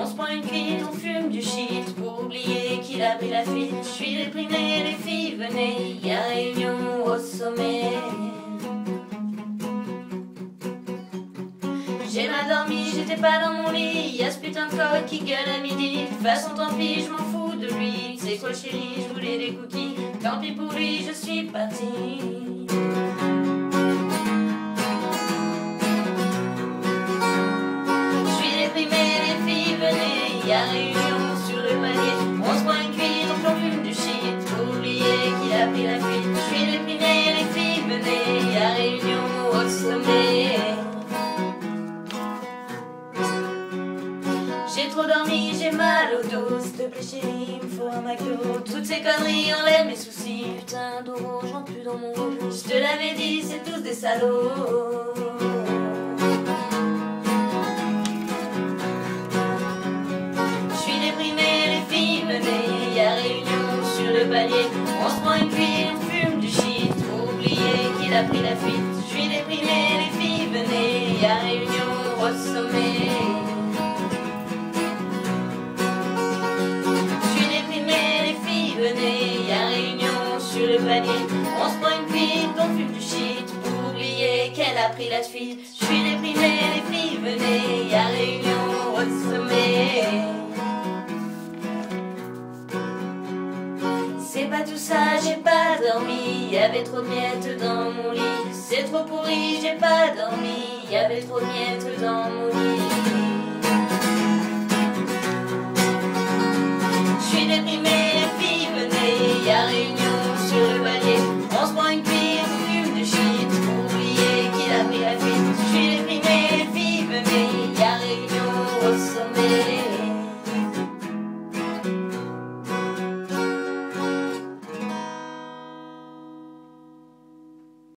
On se prend une cuite, on fume du shit pour oublier qu'il a pris la fuite. Je suis déprimé, les filles, venez, y a réunion au sommet. J'ai mal dormi, j'étais pas dans mon lit. Y'a ce putain de code qui gueule à midi. De toute façon, tant pis, je m'en fous C'est quoi, chérie, je voulais des cookies. Tant pis pour lui, je suis partie. Je suis déprimé, les filles, venez, y a réunion sur le palier. On se prend une cuite, on fume du shit. Faut oublier qu'il a pris la fuite. Je suis déprimé, J'ai trop dormi, j'ai mal au dos. S'il te plaît, chérie, il me faut un McDo. Toutes ces conneries enlèvent mes soucis. Putain, d'euro, j'en plus dans mon rouge. Je te l'avais dit, c'est tous des salauds. Je suis déprimé, les filles venez, y a réunion sur le palier. On se prend une cuite, on fume du shit, pour oublier qu'il a pris la fuite. Je suis déprimé, les filles venez, y a réunion au sommet. On se prend une cuite, on fume du shit, pour oublier qu'elle a pris la fuite. Je suis déprimé, les filles venez, y a réunion au sommet. C'est pas tout ça, j'ai pas dormi. Y avait trop de miettes dans mon lit. C'est trop pourri, j'ai pas dormi. Y avait trop de miettes dans mon lit.